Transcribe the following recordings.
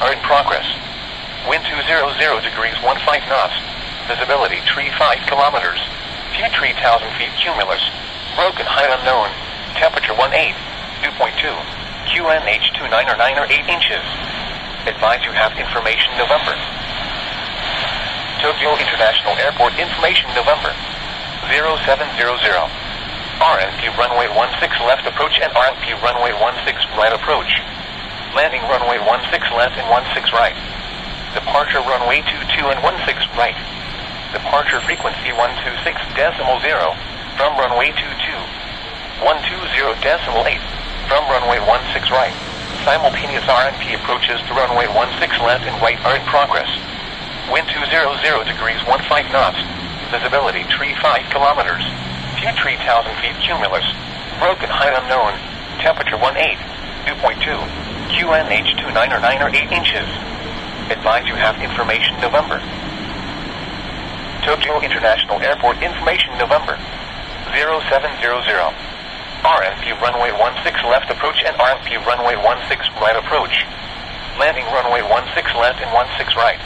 are in progress. Wind 200 degrees 15 knots. Visibility 35 kilometers. Few 3,000 feet cumulus. Broken height unknown. Temperature 18. Dew point 2. QNH 29 or 9 or 8 inches. Advise you have information November. Tokyo International Airport information November 0700. RNP runway 16 left approach and RNP runway 16 right approach. Landing runway 16 left and 16 right. Departure runway 22 and 16 right. Departure frequency 126 decimal 0 from runway two 22. 120 decimal 8 from runway 16 right. Simultaneous RNP approaches to runway 16 left and right are in progress. Wind 200 degrees 15 knots. Visibility 35 kilometers. Few 3,000 feet cumulus. Broken height unknown. Temperature 18. Dew point 2. QNH 29 or 9 or 8 inches. Advise you have information November. Tokyo International Airport information November 0700. RNP runway 16 left approach and RNP runway 16 right approach. Landing runway 16 left and 16 right.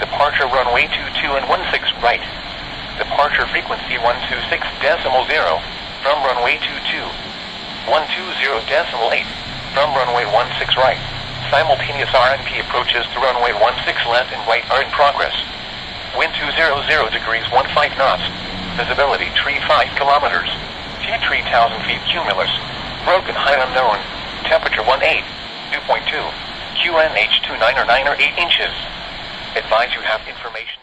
Departure runway 22 and 16 right. Departure frequency 126 decimal 0 from runway 22. 120 decimal 8 from runway 16 right. Simultaneous RNP approaches to runway 16 left and right are in progress. Wind 200 degrees 15 knots. Visibility 35 kilometers. Few 3,000 feet cumulus. Broken height unknown. Temperature 18. Dew point 2. QNH 29 or 9 or 8 inches. Advise you have information.